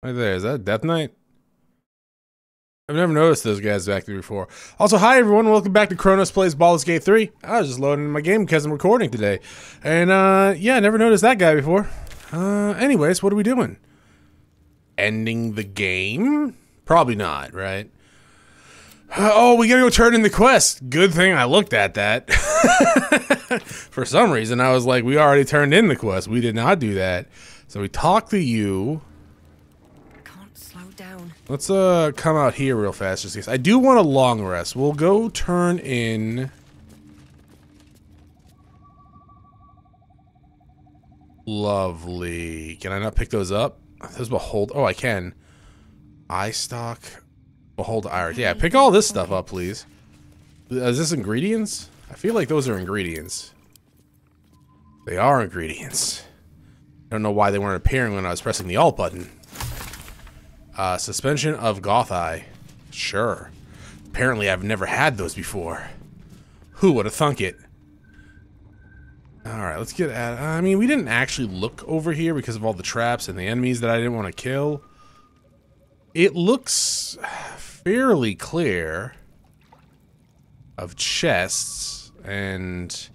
Right there. Is that Death Knight? I've never noticed those guys back there before. Also, hi everyone, welcome back to Chronos Plays Baldur's Gate 3. I was just loading my game because I'm recording today. And, uh, yeah, I never noticed that guy before. Uh, anyways, what are we doing? Ending the game? Probably not, right? Oh, we gotta go turn in the quest. Good thing I looked at that. For some reason, I was like, we already turned in the quest. We did not do that. So we talked to you. Let's uh come out here real fast just in case. I do want a long rest. We'll go turn in Lovely. Can I not pick those up? Those behold oh I can. Eye stock. Behold iris. Yeah, pick all this stuff up, please. Is this ingredients? I feel like those are ingredients. They are ingredients. I don't know why they weren't appearing when I was pressing the alt button. Uh, suspension of goth eye. Sure. Apparently I've never had those before. Who would have thunk it? Alright, let's get at I mean, we didn't actually look over here because of all the traps and the enemies that I didn't want to kill. It looks fairly clear of chests and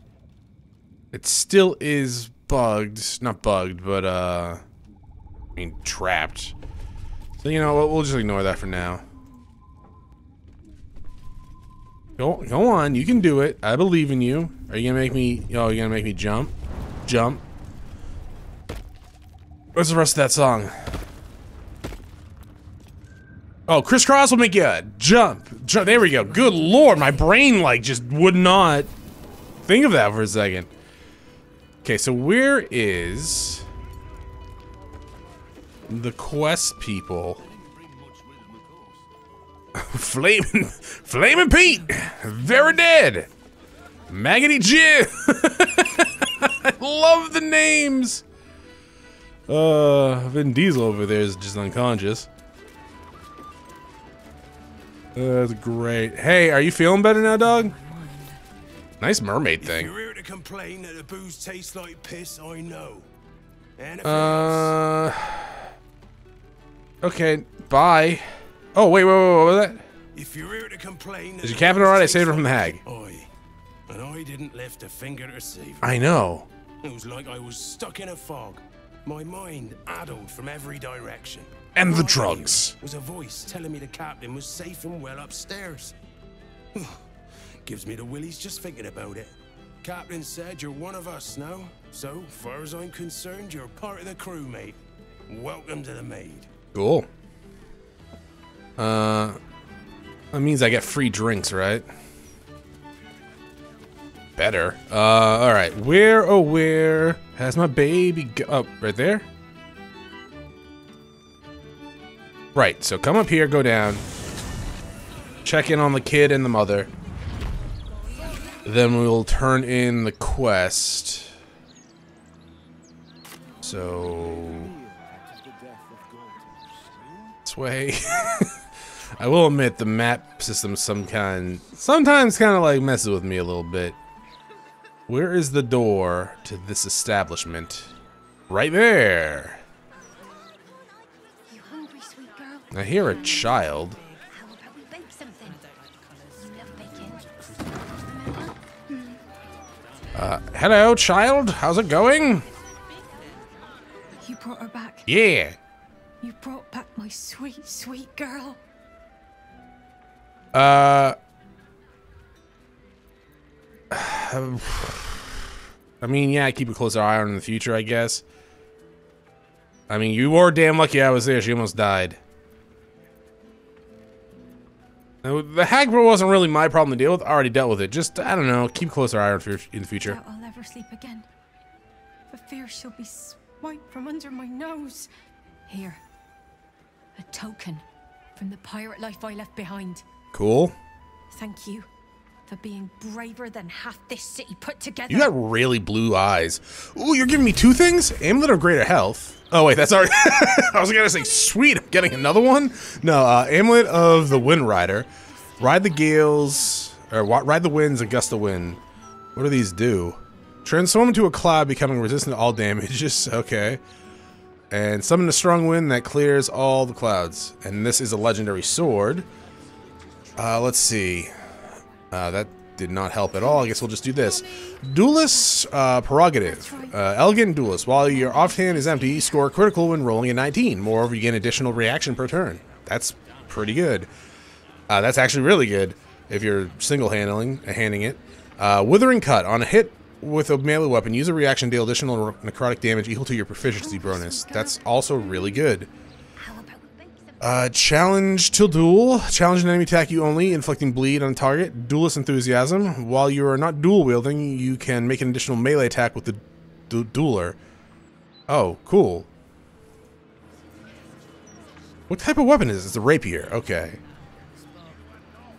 it still is bugged. Not bugged, but, uh, I mean, trapped. So, you know, we'll just ignore that for now. Go, go on. You can do it. I believe in you. Are you gonna make me, oh, you're gonna make me jump? Jump. What's the rest of that song? Oh, crisscross will make you jump. jump. There we go. Good lord, my brain, like, just would not think of that for a second. Okay, so where is the quest people? Flaming, Flaming Pete, very dead. Maggoty Jim. I love the names. Uh, Vin Diesel over there is just unconscious. That's great. Hey, are you feeling better now, dog? Nice mermaid thing. If you're here to complain that the booze tastes like piss, I know. Else? Uh. Okay. Bye. Oh wait, wait, wait, what was that? If you're here to complain Is your booze alright? I saved her from the hag. Aye. And I didn't lift a finger to save her. I know. It was like I was stuck in a fog. My mind addled from every direction. And the drugs. Was a voice telling me the captain was safe and well upstairs. Gives me the willies just thinking about it. Captain said you're one of us now. So, far as I'm concerned, you're part of the crew, mate. Welcome to the maid. Cool. Uh, that means I get free drinks, right? Better. Uh, all right. Where, oh, where has my baby go? Oh, right there. Right. So come up here, go down, check in on the kid and the mother. Then we'll turn in the quest. So this way. I will admit the map system some kind sometimes kind of like messes with me a little bit. Where is the door to this establishment? Right there. You hungry, sweet girl? I hear a child. How about we bake something? You love bacon. Uh, hello, child. How's it going? You brought her back. Yeah. You brought back my sweet, sweet girl. Uh. I mean, yeah, I keep a closer eye on her in the future, I guess. I mean, you were damn lucky I was there. She almost died. Now, the hag wasn't really my problem to deal with. I already dealt with it. Just, I don't know, keep a closer eye on her in the future. I'll never sleep again. For fear she'll be swiped from under my nose. Here. A token from the pirate life I left behind. Cool. Thank you for being braver than half this city put together. You got really blue eyes. Ooh, you're giving me two things? Amulet of Greater Health. Oh, wait, that's already... I was gonna say, sweet, I'm getting another one? No, uh, Amulet of the Wind Rider. Ride the gales... Or ride the winds and gust of wind. What do these do? Transform into a cloud, becoming resistant to all damages. Okay. And summon a strong wind that clears all the clouds. And this is a legendary sword. Uh, let's see. Uh, that did not help at all. I guess we'll just do this. Duelist uh, Prerogative. Uh, Elegant Duelist. While your offhand is empty, score critical when rolling a 19. Moreover, you gain additional reaction per turn. That's pretty good. Uh, that's actually really good if you're single handling handing it. Uh, Withering Cut. On a hit with a melee weapon, use a reaction deal additional necrotic damage equal to your proficiency bonus. That's also really good. Uh, challenge to duel. Challenge an enemy attack you only, inflicting bleed on target. Duelist enthusiasm. While you are not dual wielding, you can make an additional melee attack with the du dueler. Oh, cool. What type of weapon is this? It's a rapier. Okay.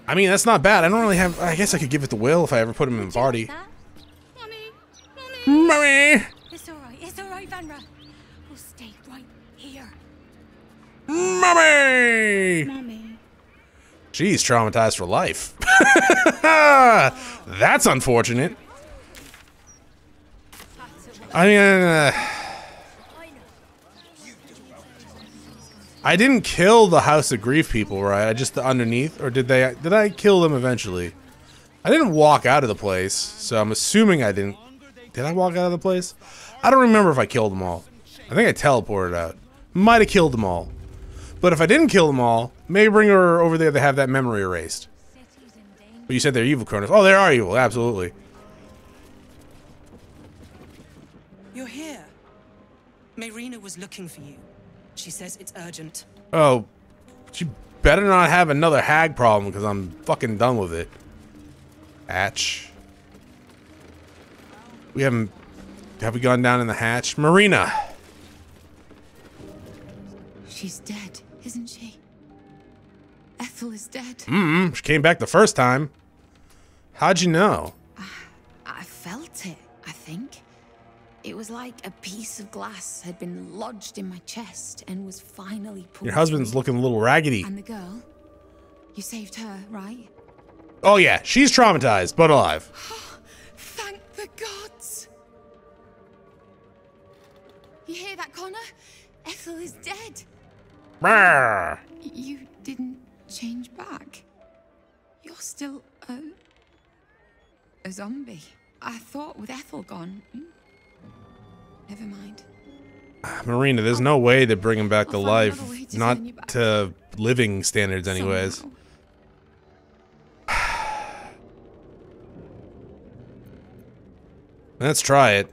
I mean, that's not bad. I don't really have... I guess I could give it the Will if I ever put him in the party. Mummy! Mummy! Mommy! It's alright, it's alright, Vanra. We'll stay right here. Mommy! Mummy. She's traumatized for life. That's unfortunate. I mean, uh, I didn't kill the House of Grief people, right? I just the underneath, or did they? Did I kill them eventually? I didn't walk out of the place, so I'm assuming I didn't. Did I walk out of the place? I don't remember if I killed them all. I think I teleported out. Might have killed them all. But if I didn't kill them all, maybe bring her over there to have that memory erased. But you said they're evil, Chronos. Oh, they are evil, absolutely. You're here. Mayrina was looking for you. She says it's urgent. Oh, she better not have another hag problem because I'm fucking done with it. Hatch. We haven't. Have we gone down in the hatch? Mayrina! She's dead, isn't she? Ethel is dead. Mm, she came back the first time. How'd you know? I felt it, I think. It was like a piece of glass had been lodged in my chest and was finally pulled. Your husband's looking a little raggedy. And the girl? You saved her, right? Oh yeah, she's traumatized, but alive. Thank the gods! You hear that, Connor? Ethel is dead. Brrr. You didn't change back. You're still a. a zombie. I thought with Ethel gone. hmm? Never mind. Mayrina, there's no way to bring him back to life. to Not back. to living standards, anyways. Somehow. Let's try it.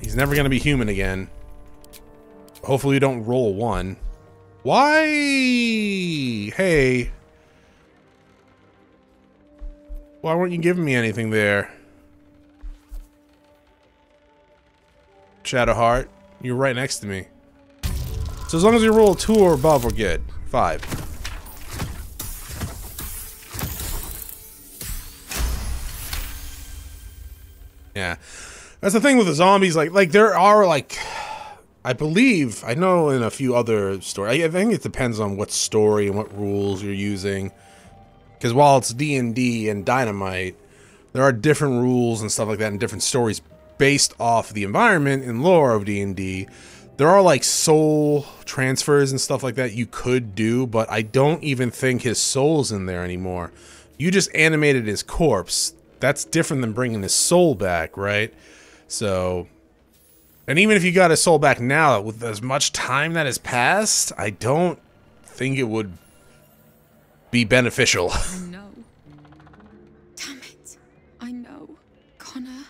He's never gonna be human again. Hopefully you don't roll one. Why? Hey. Why weren't you giving me anything there? Shadowheart, you're right next to me. So as long as you roll two or above, we're good. Five. Yeah. That's the thing with the zombies. Like, like there are like, I believe I know in a few other stories. I think it depends on what story and what rules you're using. Because while it's D and D and Dynamite, there are different rules and stuff like that, and different stories based off the environment and lore of D and D. There are like soul transfers and stuff like that you could do, but I don't even think his soul's in there anymore. You just animated his corpse. That's different than bringing his soul back, right? So, and even if you got his soul back now, with as much time that has passed, I don't think it would be beneficial. I know. Damn it. I know. Connor.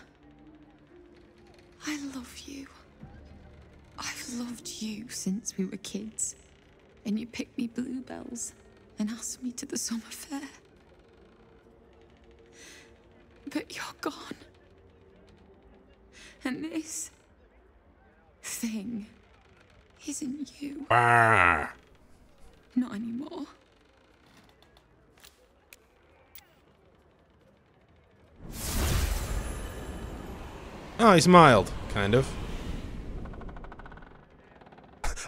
I love you. I've loved you since we were kids. And you picked me bluebells and asked me to the summer fair. But you're gone. And this thing isn't you. Ah. Not anymore. Oh, he's mild, kind of.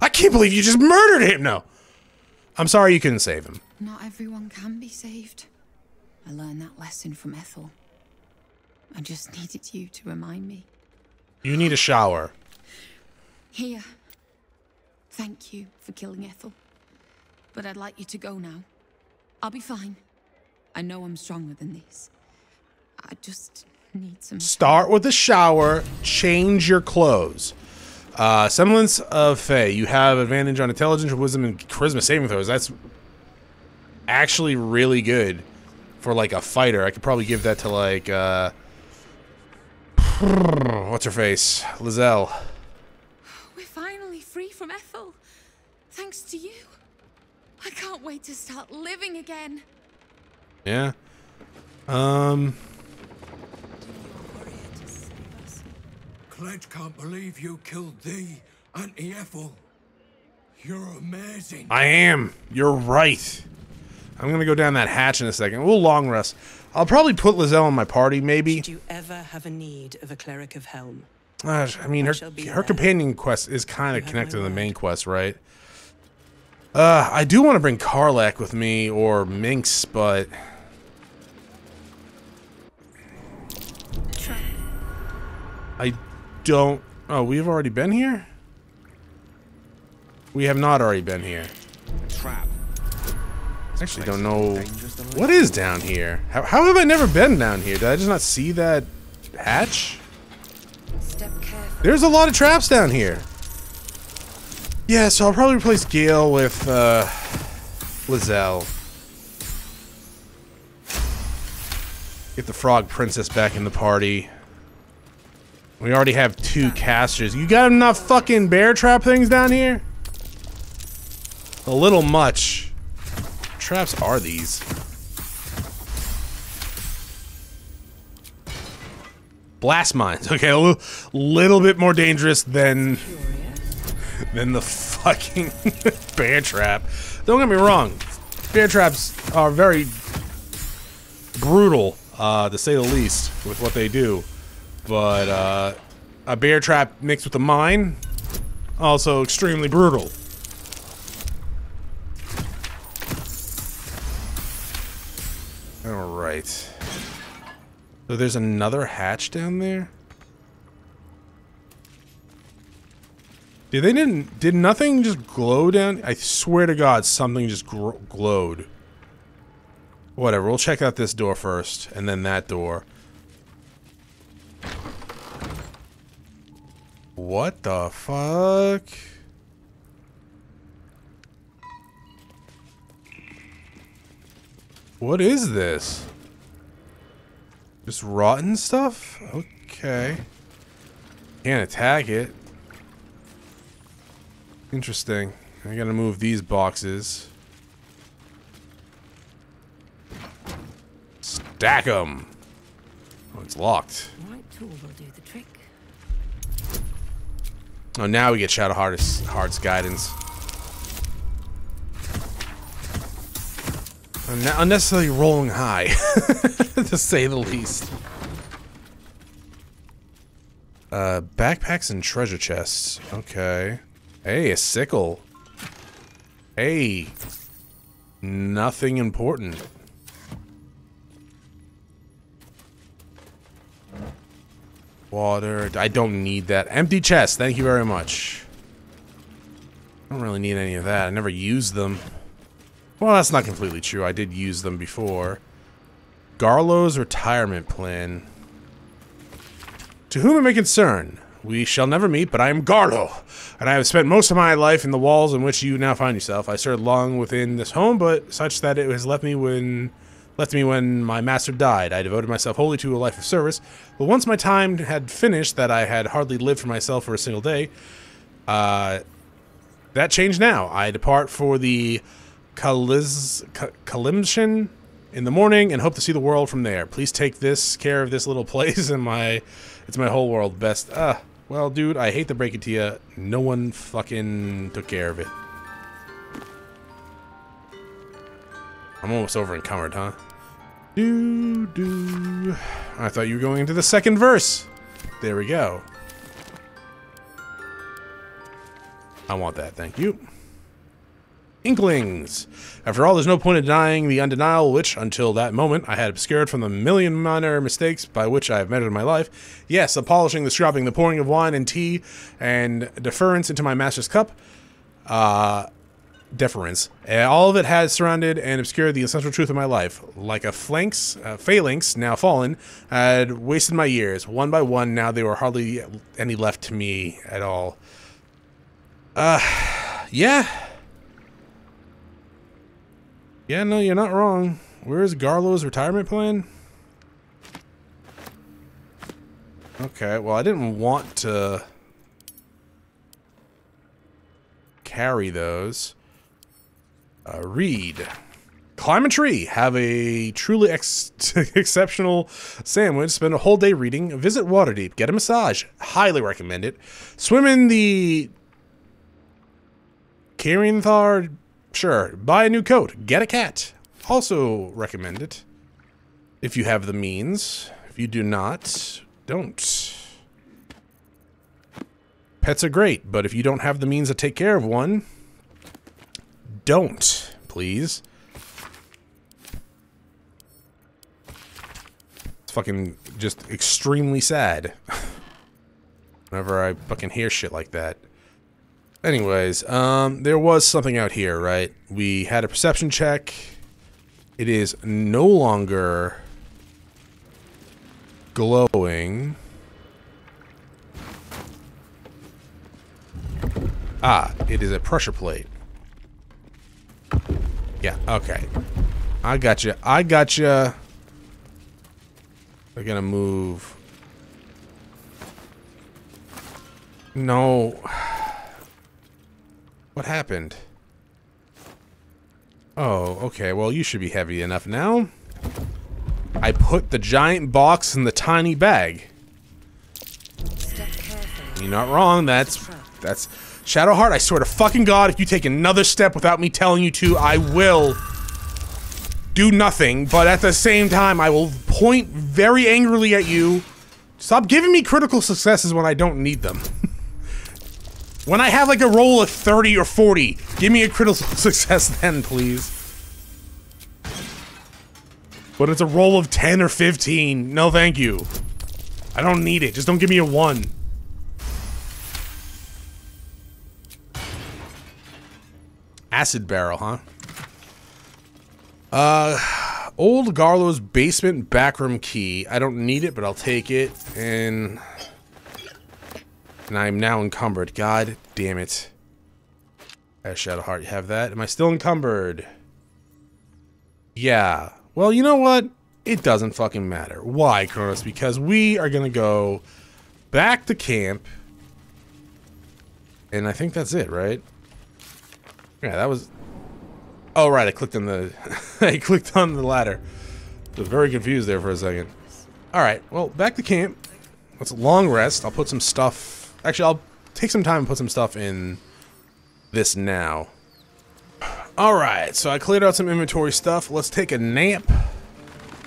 I can't believe you just murdered him! No. I'm sorry you couldn't save him. Not everyone can be saved. I learned that lesson from Ethel. I just needed you to remind me. You need a shower. Here. Thank you for killing Ethel. But I'd like you to go now. I'll be fine. I know I'm stronger than this. I just need some. Start with a shower, change your clothes. Uh, semblance of Fae. You have advantage on intelligence, wisdom, and charisma saving throws. That's actually really good for like a fighter. I could probably give that to like uh, what's her face, Lae'zel. We're finally free from Ethel. Thanks to you. I can't wait to start living again. Yeah. Um. Cledge can't believe you killed thee, Auntie Ethel. You're amazing. I am. You're right. I'm gonna go down that hatch in a second. We'll long rest. I'll probably put Lae'zel in my party, maybe. Did you ever have a need of a cleric of Helm? Uh, I mean, her her companion quest is kind of connected to the main quest, right? Uh, I do want to bring Karlach with me or Minx, but I don't. Oh, we've already been here. We have not already been here. Trap. I actually don't know what is down here. How, how have I never been down here? Did I just not see that hatch? Step carefully. There's a lot of traps down here. Yeah, so I'll probably replace Gale with uh, Lae'zel. Get the Frog Princess back in the party. We already have two casters. You got enough fucking bear trap things down here? A little much. Traps are these? Blast mines. Okay, a little, little bit more dangerous than than the fucking bear trap. Don't get me wrong, bear traps are very brutal, uh, to say the least, with what they do. But uh, a bear trap mixed with a mine, also extremely brutal. All right. So there's another hatch down there. Did they didn't did nothing just glow down? I swear to God, something just glowed. Whatever. We'll check out this door first, and then that door. What the fuck? What is this? Just rotten stuff? Okay. Can't attack it. Interesting. I gotta move these boxes. Stack them. Oh, it's locked. Right tool will do the trick. Oh, now we get Shadowheart's, Heart's guidance. Unne- Unnecessarily rolling high, to say the least. Uh, backpacks and treasure chests. Okay. Hey, a sickle. Hey. Nothing important. Water. I don't need that. Empty chest. Thank you very much. I don't really need any of that. I never used them. Well, that's not completely true. I did use them before. Garlo's retirement plan. To whom it may concern, we shall never meet, but I am Garlo, and I have spent most of my life in the walls in which you now find yourself. I served long within this home, but such that it has left me when left me when my master died. I devoted myself wholly to a life of service, but once my time had finished, that I had hardly lived for myself for a single day, uh, that changed now. I depart for the Calimshan in the morning and hope to see the world from there. Please take this care of this little place and my it's my whole world best. Ah, well, dude, I hate to break it to you. No one fucking took care of it. I'm almost over encumbered, huh? Do do. I thought you were going into the second verse. There we go. I want that, thank you. Inklings. After all, there's no point in denying the undeniable, which, until that moment, I had obscured from the million minor mistakes by which I have measured my life. Yes, the polishing, the scrubbing, the pouring of wine and tea, and deference into my master's cup. uh, deference. And all of it has surrounded and obscured the essential truth of my life. Like a phalanx, uh, phalanx now fallen, I had wasted my years. One by one, now there were hardly any left to me at all. Uh, yeah. Yeah, no, you're not wrong. Where's Garlo's retirement plan? Okay, well, I didn't want to carry those. Uh, read. Climb a tree. Have a truly ex exceptional sandwich. Spend a whole day reading. Visit Waterdeep. Get a massage. Highly recommend it. Swim in the Thar. Sure. Buy a new coat. Get a cat. Also recommend it. If you have the means. If you do not, don't. Pets are great, but if you don't have the means to take care of one, don't, please. It's fucking just extremely sad. Whenever I fucking hear shit like that. Anyways, um, there was something out here, right? We had a perception check. It is no longer glowing. Ah, it is a pressure plate. Yeah, okay. I got you. I got you. They're gonna move. No. What happened? Oh, okay. Well, you should be heavy enough now. I put the giant box in the tiny bag. You're not wrong. That's that's Shadowheart. I swear to fucking God, if you take another step without me telling you to, I will do nothing. But at the same time, I will point very angrily at you. Stop giving me critical successes when I don't need them. When I have like a roll of 30 or 40, give me a critical success then, please. But it's a roll of 10 or 15. No, thank you. I don't need it. Just don't give me a 1. Acid barrel, huh? Uh, old Garlo's basement backroom key. I don't need it, but I'll take it. And... And I'm now encumbered. God damn it. As Shadowheart, you have that. Am I still encumbered? Yeah. Well, you know what? It doesn't fucking matter. Why, Chronos? Because we are gonna go back to camp. And I think that's it, right? Yeah, that was... Oh, right, I clicked on the... I clicked on the ladder. I was very confused there for a second. Alright, well, back to camp. Let's long rest. I'll put some stuff... Actually, I'll take some time and put some stuff in this now. Alright, so I cleared out some inventory stuff. Let's take a nap.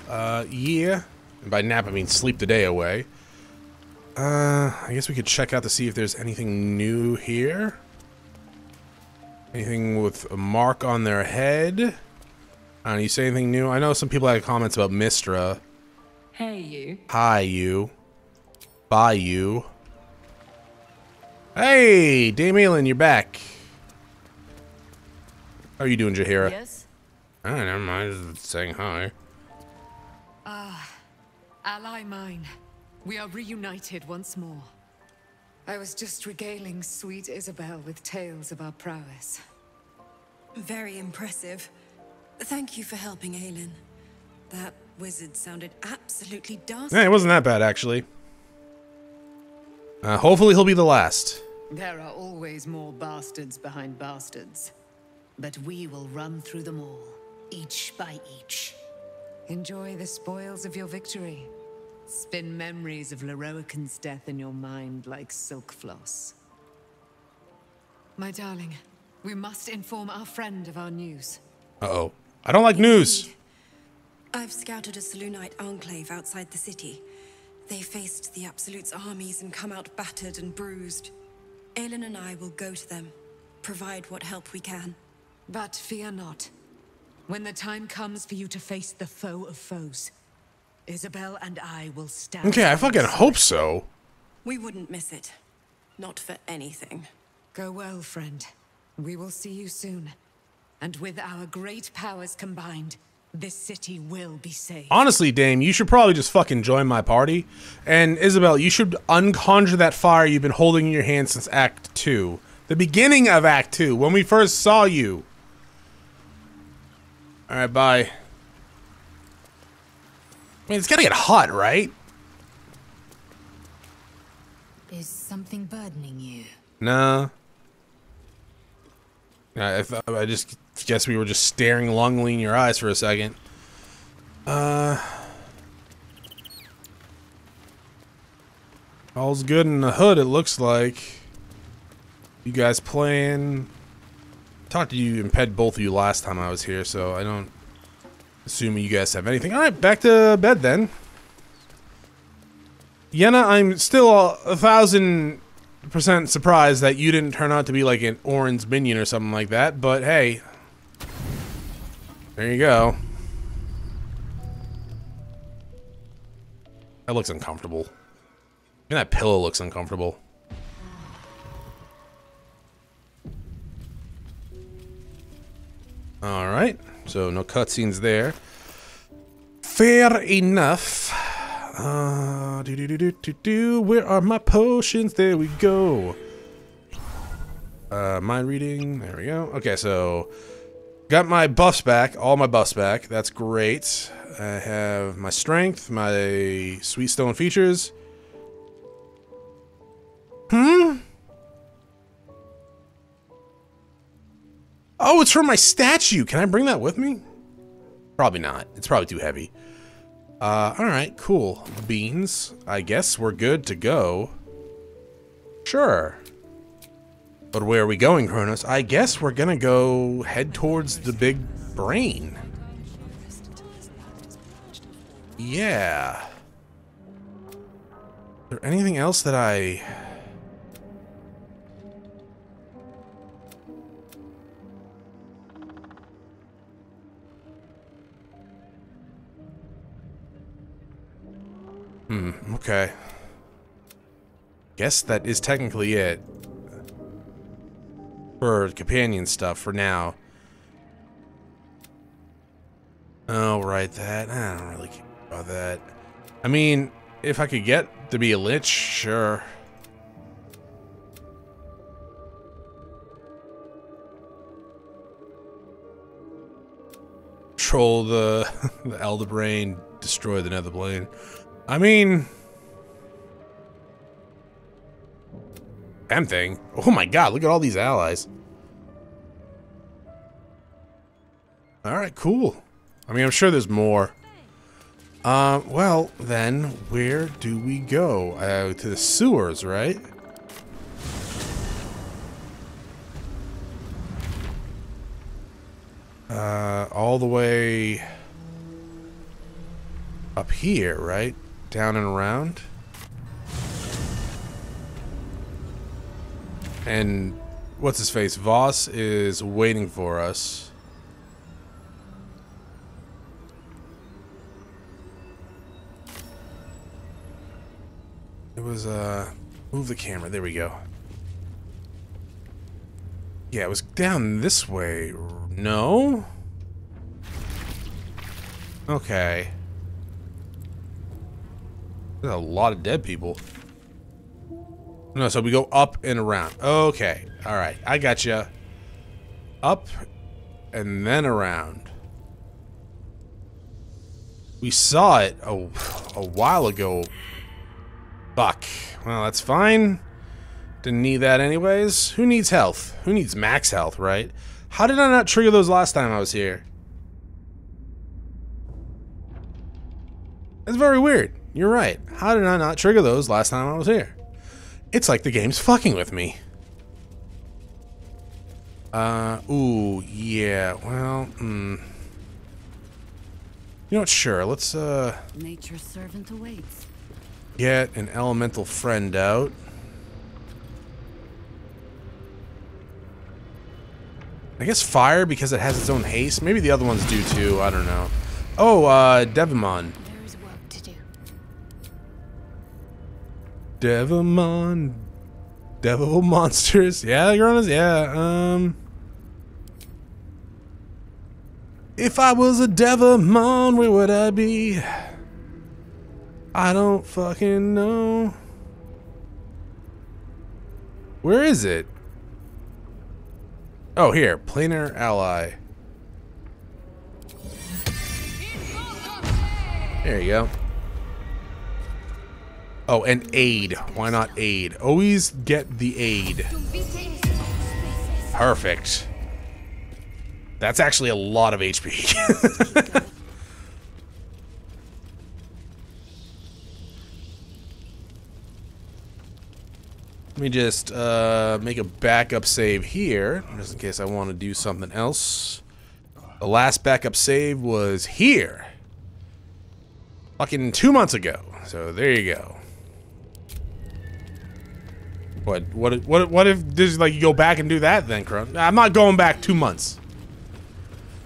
Uh, yeah. And by nap, I mean sleep the day away. Uh, I guess we could check out to see if there's anything new here. Anything with a mark on their head? Uh, you say anything new? I know some people had comments about Mystra. Hey, you. Hi, you. Bye, you. Hey, Dame Aylin, you're back. How are you doing, Jaheira? Yes? Oh, never mind. Just saying hi. Ah, ally mine. We are reunited once more. I was just regaling sweet Isobel with tales of our prowess. Very impressive. Thank you for helping Aylin. That wizard sounded absolutely dastardly. Yeah, it wasn't that bad, actually. Uh, hopefully he'll be the last. There are always more bastards behind bastards. But we will run through them all, each by each. Enjoy the spoils of your victory. Spin memories of Lorroakan's death in your mind like silk floss. My darling, we must inform our friend of our news. Uh-oh. I don't like news. I've scouted a Selûnite enclave outside the city. They faced the Absolute's armies and come out battered and bruised. Aylin and I will go to them, provide what help we can. But fear not. When the time comes for you to face the foe of foes, Isobel and I will stand. Okay, I fucking hope so. We wouldn't miss it. Not for anything. Go well, friend. We will see you soon. And with our great powers combined, this city will be saved. Honestly, Dame, you should probably just fucking join my party. And Isobel, you should unconjure that fire you've been holding in your hand since Act 2. The beginning of Act 2, when we first saw you. Alright, bye. I mean, it's gotta get hot, right? Is something burdening you? Nah. I, I, I just guess we were just staring longingly in your eyes for a second. Uh. All's good in the hood, it looks like. You guys playing? Talked to you and ped both of you last time I was here, so I don't assume you guys have anything. All right, back to bed then. Yenna, I'm still a, a thousand percent surprised that you didn't turn out to be like an orange minion or something like that, but hey. There you go. That looks uncomfortable. Even that pillow looks uncomfortable. Alright, so no cutscenes there. Fair enough. Uh, do do do do do do. Where are my potions? There we go. Uh, mind reading. There we go. Okay, so got my buffs back. All my buffs back. That's great. I have my strength, my sweet stone features. Hmm. Oh, it's from my statue. Can I bring that with me? Probably not. It's probably too heavy. Uh, alright, cool. Beans. I guess we're good to go. Sure. But where are we going, Chronos? I guess we're gonna go head towards the big brain. Yeah. Is there anything else that I... Hmm, okay. Guess that is technically it. For companion stuff for now. Oh, right, that. I don't really care about that. I mean, if I could get to be a lich, sure. Troll the, the Elder Brain, destroy the Nether Plane. I mean... Damn thing. Oh my god, look at all these allies. Alright, cool. I mean, I'm sure there's more. Uh, well, then, where do we go? Uh, to the sewers, right? Uh, all the way up here, right? Down and around. And what's his face? Voss is waiting for us. It was, uh, move the camera. There we go. Yeah, it was down this way. No? Okay. There's a lot of dead people. No, so we go up and around. Okay. All right. I got you. Up and then around. We saw it a, a while ago. Fuck. Well, that's fine. Didn't need that anyways. Who needs health? Who needs max health, right? How did I not trigger those last time I was here? That's very weird. You're right. How did I not trigger those last time I was here? It's like the game's fucking with me. Uh, ooh, yeah, well, hmm. You know what, sure, let's, uh, Nature's servant awaits. Get an elemental friend out. I guess fire because it has its own haste. Maybe the other ones do too. I don't know. Oh, uh, Devimon. There's work to do. Devimon. Devil monsters. Yeah, you're honest. Yeah, um. If I was a Devimon, where would I be? I don't fucking know. Where is it? Oh, here. Planar ally. There you go. Oh, and aid. Why not aid? Always get the aid. Perfect. That's actually a lot of HP. Let me just uh, make a backup save here, just in case I want to do something else. The last backup save was here. Fucking two months ago. So there you go. What? What? What? What if this like you go back and do that then, Kron? I'm not going back two months.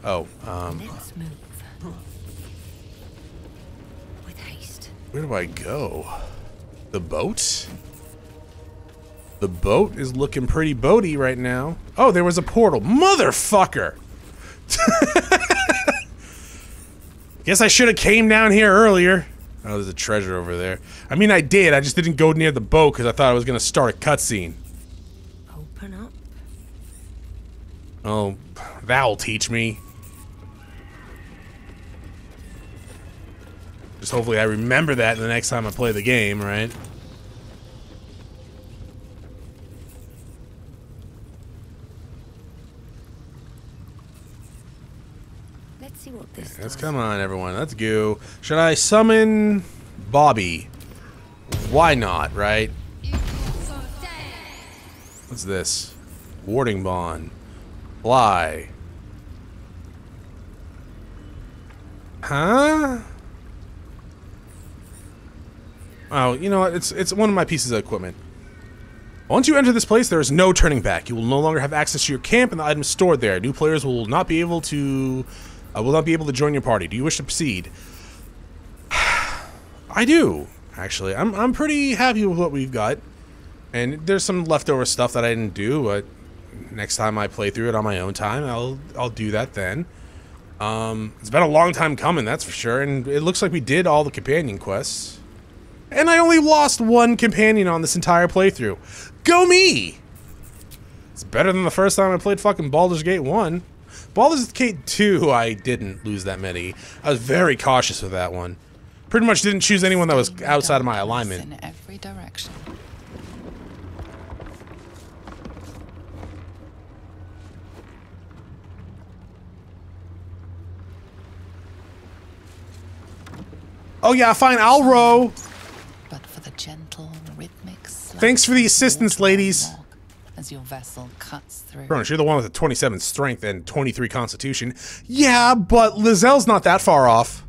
Oh, um. Let's move. With haste. Where do I go? The boat? The boat is looking pretty boaty right now. Oh, there was a portal. Motherfucker! Guess I should have came down here earlier. Oh, there's a treasure over there. I mean, I did. I just didn't go near the boat because I thought I was going to start a cutscene. Open up. Oh, that'll teach me. Just hopefully I remember that the next time I play the game, right? Let's see what this Let's come on, everyone. Let's go. Should I summon Bobby? Why not, right? What's this? Warding bond. Fly. Huh? Oh, you know what? It's it's one of my pieces of equipment. Once you enter this place, there is no turning back. You will no longer have access to your camp and the items stored there. New players will not be able to uh, will not be able to join your party. Do you wish to proceed? I do, actually. I'm I'm pretty happy with what we've got. And there's some leftover stuff that I didn't do, but next time I play through it on my own time, I'll I'll do that then. Um, it's been a long time coming, that's for sure, and it looks like we did all the companion quests. And I only lost one companion on this entire playthrough. Go me! It's better than the first time I played fucking Baldur's Gate 1. Baldur's Gate 2, I didn't lose that many. I was very cautious with that one. Pretty much didn't choose anyone that was outside of my alignment. In every direction. Oh yeah, fine, I'll row. But for the gentle, rhythmic Thanks for the assistance, ladies. As your vessel cuts through. Chronos, you're the one with the 27 strength and 23 constitution. Yeah, but Lae'zel's not that far off.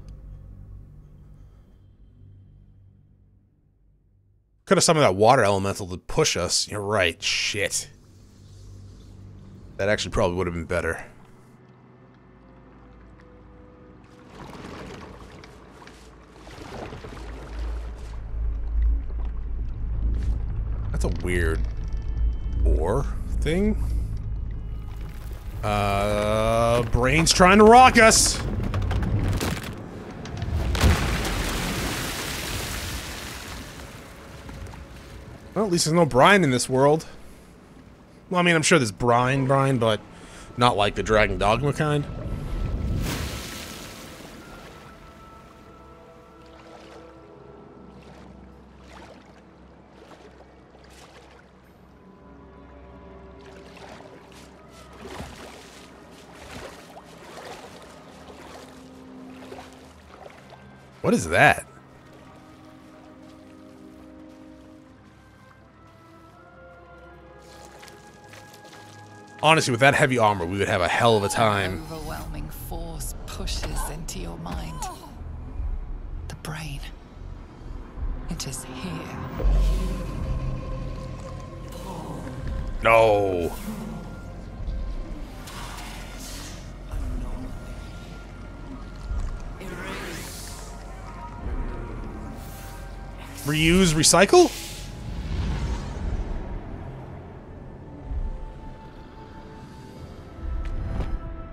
Could have summoned that water elemental to push us. You're right. Shit. That actually probably would have been better. That's a weird ore thing. Uh, brain's trying to rock us. Well, at least there's no brine in this world. Well, I mean, I'm sure there's brine, brine, but not like the Dragon Dogma kind. What is that? Honestly, with that heavy armor, we would have a hell of a time. Overwhelming force pushes into your mind. The brain. It is here. No. Reuse, recycle?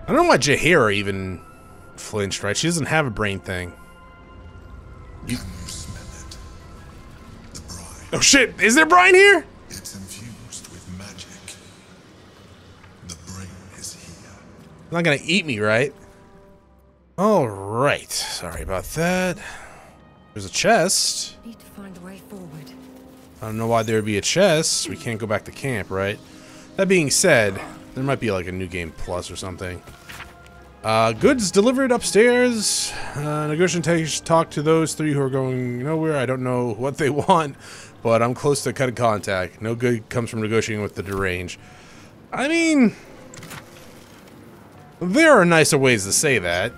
I don't know why Jaheira even flinched, right? She doesn't have a brain thing. You... Oh shit! Is there brine here? It's infused with magic. The brain is here. not gonna eat me, right? All right. Sorry about that. There's a chest. Need to find a way forward. I don't know why there would be a chest. We can't go back to camp, right? That being said, there might be like a new game plus or something. Uh, goods delivered upstairs. Uh, negotiation talk to those three who are going nowhere. I don't know what they want, but I'm close to cutting contact. No good comes from negotiating with the deranged. I mean, there are nicer ways to say that.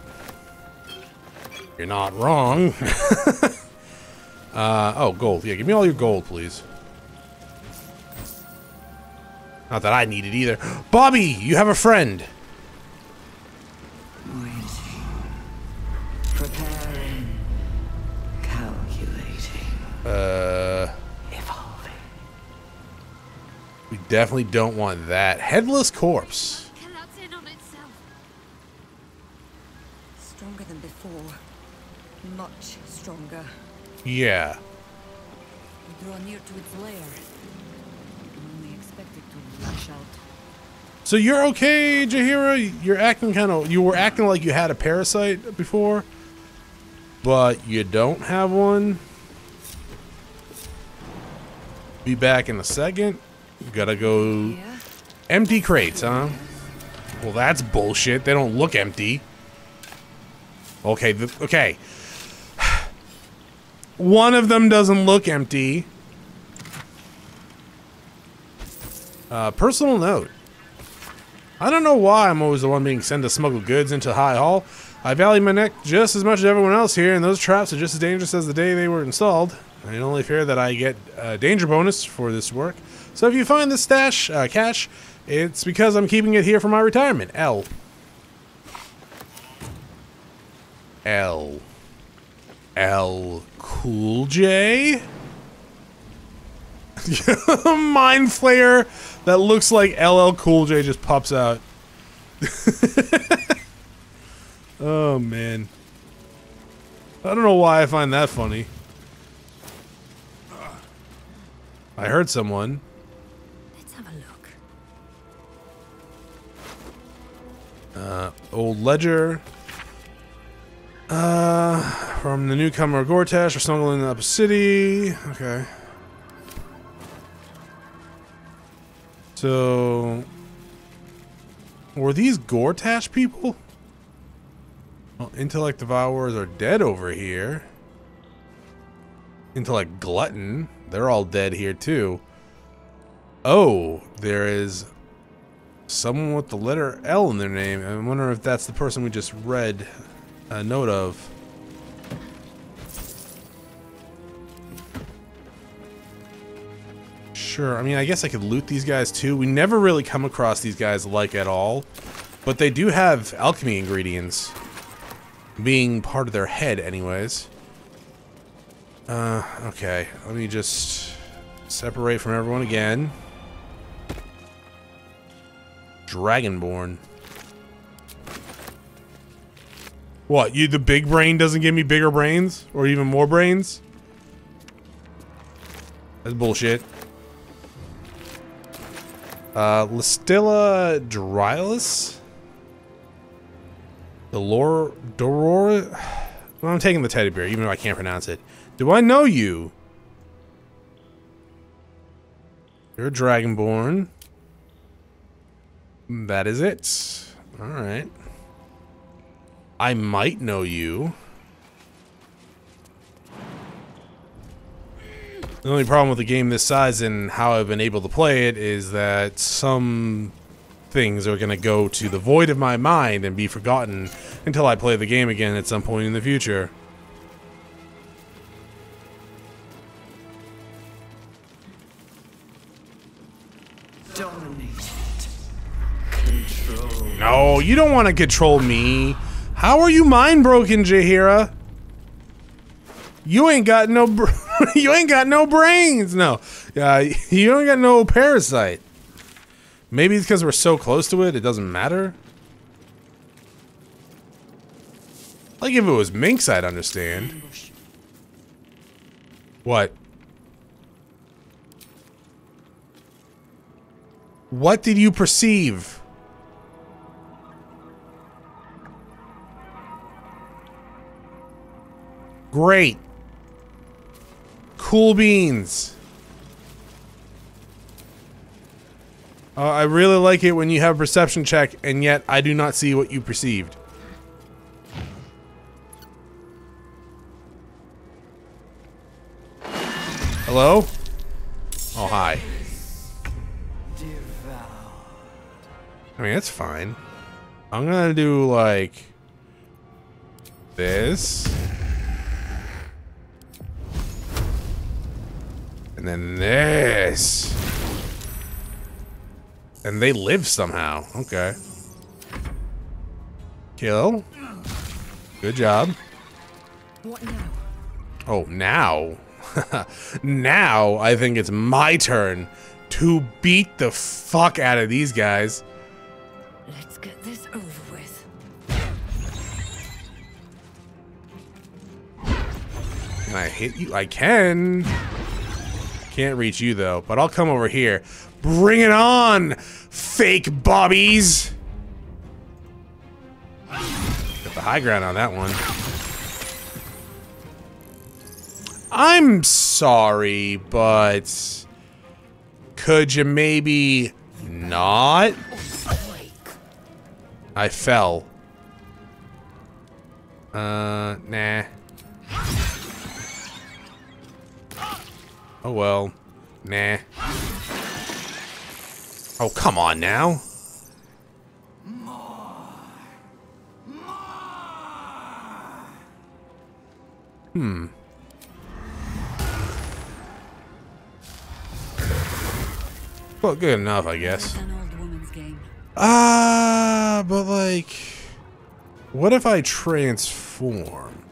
You're not wrong. uh, oh, gold. Yeah, give me all your gold, please. Not that I need it either. Bobby, you have a friend. Preparing. Calculating. Uh. Evolving. We definitely don't want that. Headless corpse. Collapse in on itself. Stronger than before. Much stronger. Yeah. We draw near to its lair. We can only expect it to lash out. So you're okay, Jaheira. You're acting kind of. You were acting like you had a parasite before, but you don't have one. Be back in a second. Gotta go. Yeah. Empty crates, huh? Well, that's bullshit. They don't look empty. Okay, okay. One of them doesn't look empty. Uh, personal note. I don't know why I'm always the one being sent to smuggle goods into High Hall. I value my neck just as much as everyone else here, and those traps are just as dangerous as the day they were installed. I only fear that I get a danger bonus for this work. So if you find this stash, uh, cash, it's because I'm keeping it here for my retirement. L. L. L. Cool J? Mind Flayer that looks like LL Cool J just pops out. oh, man. I don't know why I find that funny. I heard someone. Let's have a look. Uh, old ledger. Uh, from the newcomer Gortash or snuggling up a city. Okay. So, were these Gortash people? Well, Intellect Devourers are dead over here. Intellect Glutton, they're all dead here too. Oh, there is someone with the letter L in their name. I wonder if that's the person we just read a note of. Sure, I mean, I guess I could loot these guys too. We never really come across these guys like at all. But they do have alchemy ingredients. Being part of their head anyways. Uh, okay. Let me just separate from everyone again. Dragonborn. What, you the big brain doesn't give me bigger brains? Or even more brains? That's bullshit. Uh, Listilla Drylis? Dolor... Doror... Well, I'm taking the teddy bear, even though I can't pronounce it. Do I know you? You're a Dragonborn. That is it. Alright. I might know you. The only problem with a game this size and how I've been able to play it is that some things are going to go to the void of my mind and be forgotten until I play the game again at some point in the future. No, you don't want to control me. How are you mind broken, Jaheira? You ain't got no you ain't got no brains. No. Uh, you ain't got no parasite. Maybe it's because we're so close to it, it doesn't matter. Like if it was Minsc, I'd understand. What? What did you perceive? Great. Cool beans. Uh, I really like it when you have a perception check, and yet I do not see what you perceived. Hello? Oh, hi. I mean, it's fine. I'm gonna do, like... This. And then this. And they live somehow. Okay. Kill. Good job. What now? Oh, now. now I think it's my turn to beat the fuck out of these guys. Let's get this over with. Can I hit you? I can. Can't reach you though, but I'll come over here. Bring it on, fake bobbies. Got the high ground on that one. I'm sorry, but could you maybe not? I fell. Uh, nah. Oh well. Nah. Oh, come on now. Hmm. Well, good enough, I guess. Ah, but like, what if I transform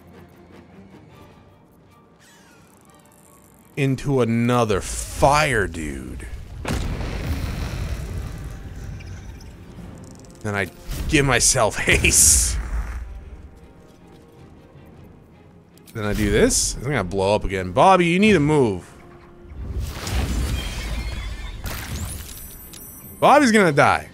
into another fire dude? Then I give myself haste. Then I do this. I'm gonna blow up again. Bobby, you need to move. Bobby's gonna die.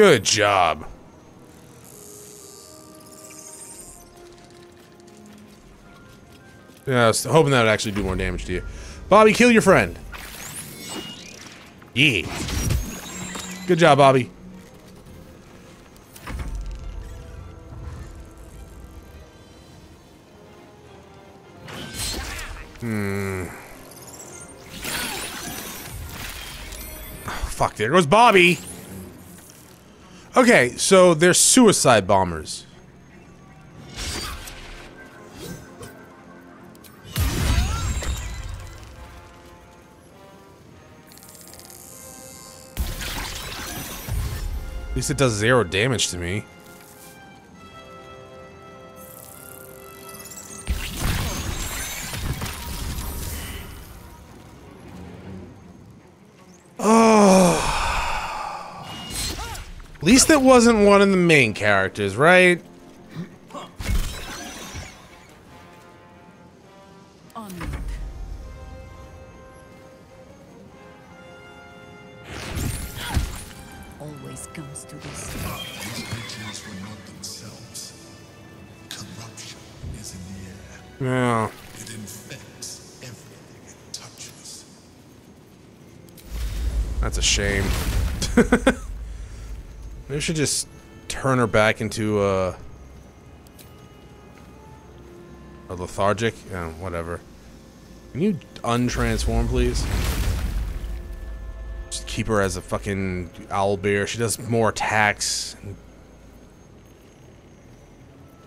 Good job. Yeah, I was hoping that would actually do more damage to you. Bobby, kill your friend. Yeah. Good job, Bobby. Hmm. Oh, fuck, there goes Bobby. Okay, so they're suicide bombers. At least it does zero damage to me. Least it wasn't one of the main characters, right? Always comes to this. These creatures were not themselves. Corruption is in the air. Yeah. It infects everything it touches. That's a shame. Maybe we should just turn her back into a... A lethargic? Whatever. Can you untransform, please? Just keep her as a fucking owl bear. She does more attacks.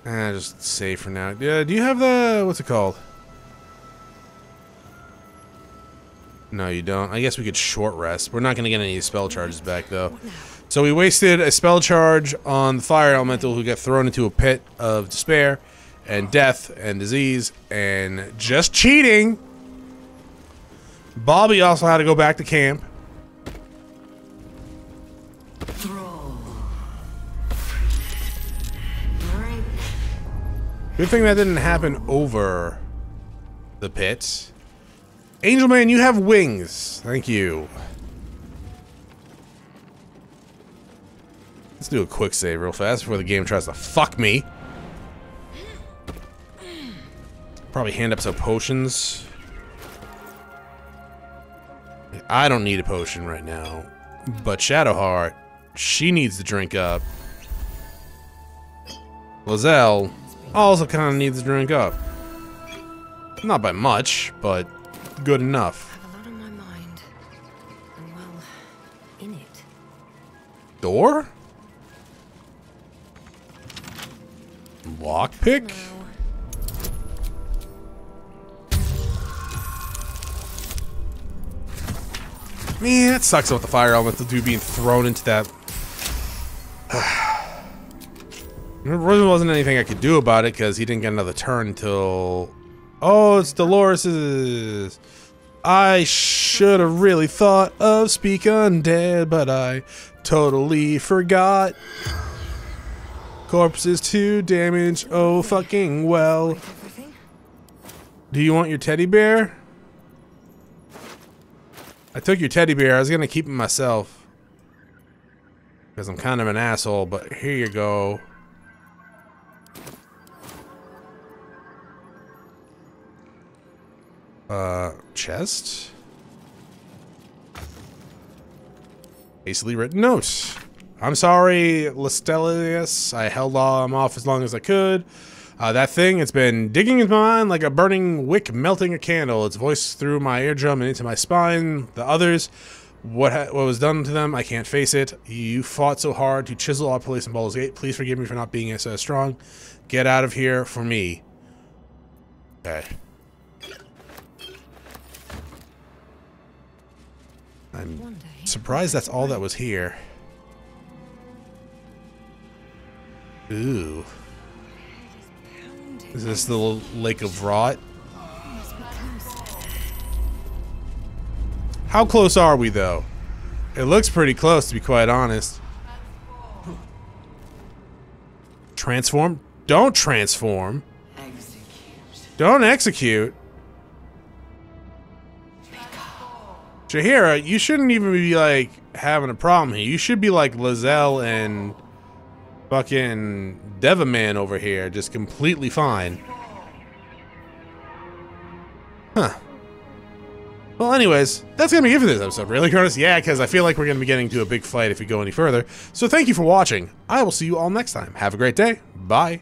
Ah, just save for now. Yeah, do you have the... What's it called? No, you don't. I guess we could short rest. We're not going to get any spell charges back, though. So we wasted a spell charge on the fire elemental who got thrown into a pit of despair and death and disease and just cheating. Bobby also had to go back to camp. Good thing that didn't happen over the pit. Angel Man, you have wings. Thank you. Let's do a quick save real fast before the game tries to fuck me. Probably hand up some potions. I don't need a potion right now. But Shadowheart, she needs to drink up. Lae'zel also kind of needs to drink up. Not by much, but good enough. A lot on my mind. And well. Door? Lockpick? Man, that sucks about the fire elemental dude being thrown into that. there really wasn't anything I could do about it because he didn't get another turn until. Oh, it's Dolores's. I should have really thought of Speak Undead, but I totally forgot. Corpses to damage, oh fucking well. Do you want your teddy bear? I took your teddy bear. I was gonna keep it myself. Because I'm kind of an asshole, but here you go. Uh, chest? Hastily written note. I'm sorry, Lestelius. I held um, off as long as I could. Uh, that thing, it's been digging into my mind like a burning wick melting a candle. Its voice through my eardrum and into my spine. The others, what what was done to them, I can't face it. You fought so hard to chisel our place in Baldur's Gate. Please forgive me for not being so strong. Get out of here for me. Okay. I'm surprised that's all that was here. Ooh. Is this the Lake of Rot? How close are we, though? It looks pretty close, to be quite honest. Transform? Don't transform. Don't execute. Jaheira, you shouldn't even be, like, having a problem here. You should be like Lae'zel and fucking Devaman over here, just completely fine. Huh. Well, anyways, that's going to be it for this episode. Really, Curtis? Yeah, because I feel like we're going to be getting to a big fight if we go any further. So thank you for watching. I will see you all next time. Have a great day. Bye.